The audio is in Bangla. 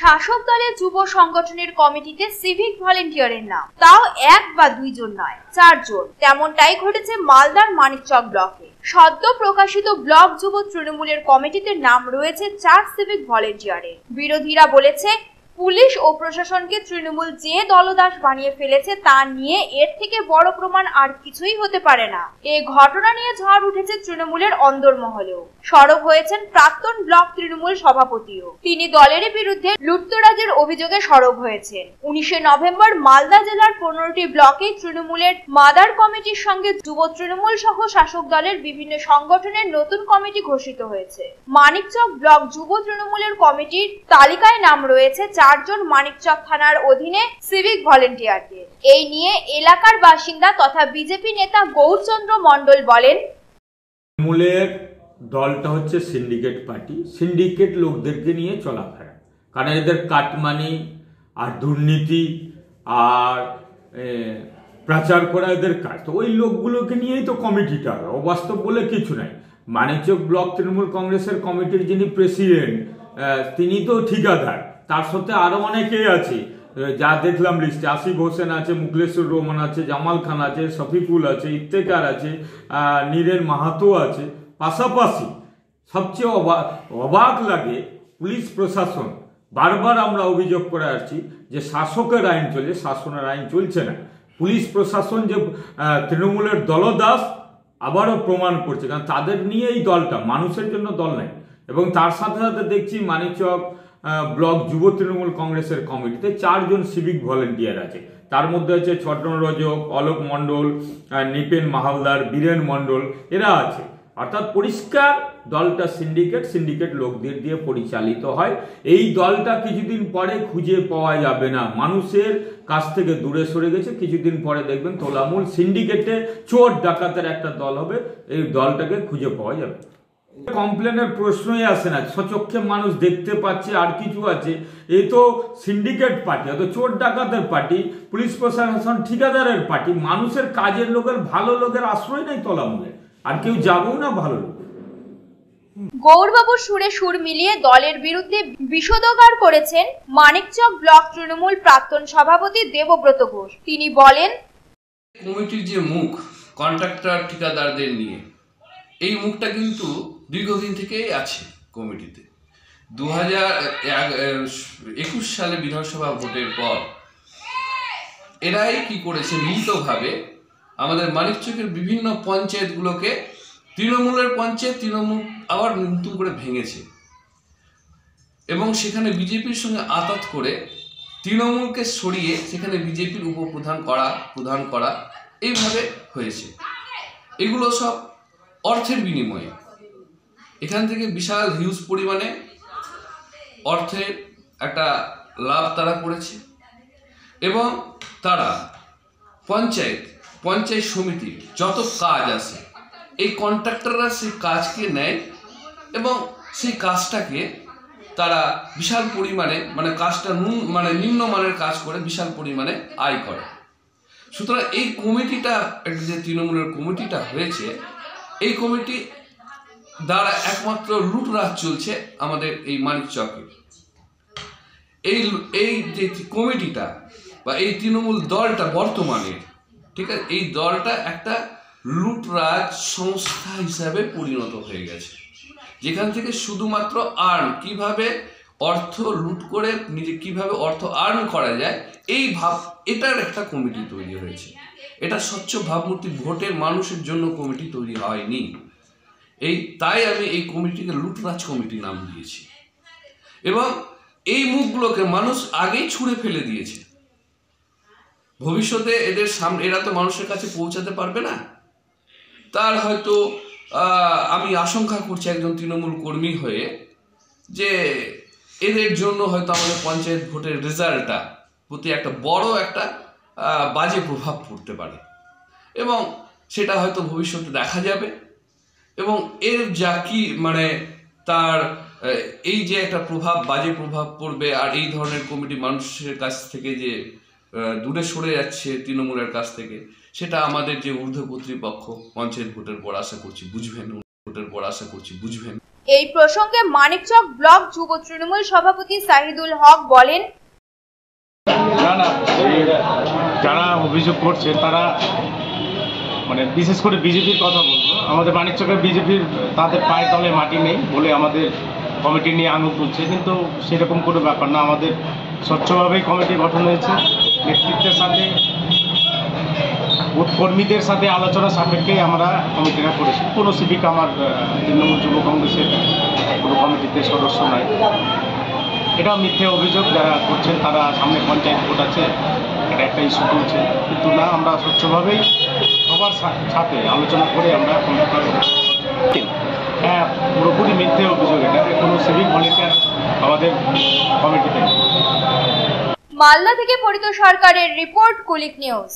শাসক দলের যুব সংগঠনের কমিটিতে সিভিক ভলেন্টিয়ারের নাম। তাও এক বা দুইজন নয়, চারজন। তেমনটাই ঘটেছে মালদার মানিকচক ব্লকে। সদ্য প্রকাশিত ব্লক যুব তৃণমূলের কমিটিতে নাম রয়েছে চার সিভিক ভলেন্টিয়ারের বিরোধীরা বলেছে পুলিশ ও প্রশাসনকে তৃণমূল যে দলদাস বানিয়ে ফেলেছে তা নিয়ে এর থেকে বড় প্রমাণ আর কিছুই হতে পারে না। এ ঘটনা নিয়ে ঝড় উঠেছে তৃণমূলের অন্দরমহলেও। সরব হয়েছেন প্রাক্তন ব্লক তৃণমূল সভাপতিও। তিনি দলের বিরুদ্ধে লুটতরাজের অভিযোগে সরব হয়েছেন। উনিশে নভেম্বর মালদা জেলার পনেরোটি ব্লকে তৃণমূলের মাদার কমিটির সঙ্গে যুব তৃণমূল সহ শাসক দলের বিভিন্ন সংগঠনের নতুন কমিটি ঘোষিত হয়েছে। মানিকচক ব্লক যুব তৃণমূলের কমিটির তালিকায় নাম রয়েছে চারজন মানিকচক থানার অধীনে সিভিক ভলেন্টিয়ারদের এই নিয়ে এলাকার বাসিন্দা তথা বিজেপি নেতা গৌরচন্দ্র মণ্ডল বলেন মূলের দলটা হচ্ছে সিন্ডিকেট পার্টি সিন্ডিকেট লোকদেরকে নিয়ে চলাফেরা। কারণ এদের কাটমানি আর দুর্নীতি আর প্রচার করা এদের কাজ। তো ওই লোকগুলোকে নিয়েই তো কমিটিটা অবাস্তব বলে কিছু নাই। মানিকচক ব্লক তৃণমূল কংগ্রেসের কমিটির যিনি প্রেসিডেন্ট তিনি তো ঠিকাদার। তার সাথে আরও অনেকেই আছে। যা দেখলাম লিস্টে আসিফ হোসেন আছে মুকলেশ্বর রহমান আছে, জামাল খান আছে, শফিকুল আছে ইফতেকার আছে নীরেন মাহাতো আছে। পাশাপাশি সবচেয়ে অবাক অবাক লাগে পুলিশ প্রশাসন। বারবার আমরা অভিযোগ করে আসছি যে শাসকের আইন চলে শাসনের আইন চলছে না। পুলিশ প্রশাসন যে তৃণমূলের দলদাস আবারও প্রমাণ করছে। কারণ তাদের নিয়ে এই দলটা, মানুষের জন্য দল নাই। এবং তার সাথে সাথে দেখছি মানিকচক ব্লক যুব তৃণমূল কংগ্রেসের কমিটিতে চারজন সিভিক ভলেন্টিয়ার আছে। তার মধ্যে আছে ছটন রজক, অলোক মণ্ডল নিপেন মাহালদার, বীরেন মণ্ডল, এরা আছে। অর্থাৎ পরিষ্কার দলটা সিন্ডিকেট সিন্ডিকেট লোকদের দিয়ে পরিচালিত হয়। এই দলটা কিছুদিন পরে খুঁজে পাওয়া যাবে না। মানুষের কাছ থেকে দূরে সরে গেছে। কিছুদিন পরে দেখবেন তোলামূল সিন্ডিকেটে চোর ডাকাতের একটা দল হবে। এই দলটাকে খুঁজে পাওয়া যাবে। কমপ্লেনের প্রশ্নই আসে না সচক্ষে মানুষ দেখতে পাচ্ছে আর কিছু আছে। এই তো সিন্ডিকেট পার্টি অত চোর ডাকাতের পার্টি পুলিশ প্রশাসন ঠিকাদারের পার্টি মানুষের কাজের লোকের ভালো লোকের আশ্রয় নেই তলামূলে। আর কেউ যাবেও না ভালো লোক। গৌরবাবুর সুরে সুর মিলিয়ে দলের বিরুদ্ধে বিষোদগার করেছেন মানিকচক ব্লক তৃণমূল প্রাক্তন সভাপতি দেবব্রত ঘোষ। তিনি বলেন কমিটির যে মুখ কন্ট্রাক্টর ঠিকাদারদের নিয়ে এই মুখটা কিন্তু দীর্ঘদিন থেকেই আছে কমিটিতে। দু হাজার একুশ সালে বিধানসভা ভোটের পর এরাই কি করেছে মিলিতভাবে আমাদের মানিকচকের বিভিন্ন পঞ্চায়েতগুলোকে তৃণমূলের পঞ্চায়েত, তৃণমূল আবার নতুন করে ভেঙেছে। এবং সেখানে বিজেপির সঙ্গে আতাত করে তৃণমূলকে সরিয়ে সেখানে বিজেপির উপপ্রধান করা, প্রধান করা, এইভাবে হয়েছে। এগুলো সব অর্থের বিনিময়ে। এখান থেকে বিশাল হিউজ পরিমাণে অর্থের একটা লাভ তারা করেছে এবং তারা পঞ্চায়েত পঞ্চায়েত সমিতির যত কাজ আছে, এই কন্ট্রাক্টররা সেই কাজকে নেয় এবং সেই কাজটাকে তারা বিশাল পরিমাণে মানে কাজটা নুন মানে নিম্নমানের কাজ করে বিশাল পরিমাণে আয় করে। সুতরাং এই কমিটিটা যে তৃণমূলের কমিটিটা হয়েছে, এই কমিটি দ্বারা একমাত্র লুটরাজ চলছে আমাদের এই মানিক চকে এই এই যে কমিটিটা বা এই তৃণমূল দলটা বর্তমানে, ঠিক আছে, এই দলটা একটা লুটরাজ সংস্থা হিসাবে পরিণত হয়ে গেছে। যেখান থেকে শুধুমাত্র আর্ন, কীভাবে অর্থ লুট করে নিজে কীভাবে অর্থ আর্ন করা যায়, এই ভাব, এটার একটা কমিটি তৈরি হয়েছে। এটা স্বচ্ছ ভাবমূর্তি ভোটের মানুষের জন্য কমিটি তৈরি হয়নি। এই, তাই আমি এই কমিটিকে লুটরাজ কমিটি নাম দিয়েছি। এবং এই মুখগুলোকে মানুষ আগেই ছুঁড়ে ফেলে দিয়েছে। ভবিষ্যতে এদের সামনে এরা তো মানুষের কাছে পৌঁছাতে পারবে না। তার হয়তো আমি আশঙ্কা করছি একজন তৃণমূল কর্মী হয়ে যে এদের জন্য হয়তো আমাদের পঞ্চায়েত ভোটের রেজাল্টটা প্রতি একটা বড় একটা বাজে প্রভাব পড়তে পারে। এবং সেটা হয়তো ভবিষ্যতে দেখা যাবে। এবং এর যা কি মানে তার এই যে একটা প্রভাব বাজে প্রভাব পড়বে আর এই ধরনের কমিটি মানুষের কাছ থেকে যে দূরে সরে যাচ্ছে তৃণমূলের কাছ থেকে সেটা আমাদের যে ঊর্ধ্ব কর্তৃপক্ষ পঞ্চায়েত ভোটের পর আশা করছি বুঝবেন ভোটের পর আশা করছি বুঝবেন। এই প্রসঙ্গে মানিকচক ব্লক যুব তৃণমূল সভাপতি সাহিদুল হক বলেন না না এই যারা অভিযোগ করছে তারা মানে বিশেষ করে বিজেপির কথা বলব। আমাদের মানিকচকের বিজেপির তাদের পায়ের তলে মাটি নেই বলে আমাদের কমিটি নিয়ে আঙুল তুলছে, কিন্তু সেরকম কোনো ব্যাপার না। আমাদের স্বচ্ছভাবেই কমিটি গঠন হয়েছে। নেতৃত্বের সাথে কর্মীদের সাথে আলোচনা সাপেক্ষেই আমরা কমিটিটা করেছি। কোনো সিভিক আমার তৃণমূল যুব কংগ্রেসের কোনো কমিটিতে সদস্য নয় এটাও মিথ্যে অভিযোগ। যারা করছেন তারা সামনে পঞ্চায়েত ভোট আছে, এটা একটা ইস্যু তুলছে। কিন্তু না, আমরা স্বচ্ছভাবেই সবার সাথে আলোচনা করে আমরা হ্যাঁ পুরোপুরি মিথ্যে অভিযোগ এটা কোনো সিভিক ভলেন্টিয়ার আমাদের কমিটিতে মালদা থেকে পরিত সরকারের রিপোর্ট কুলিক নিউজ।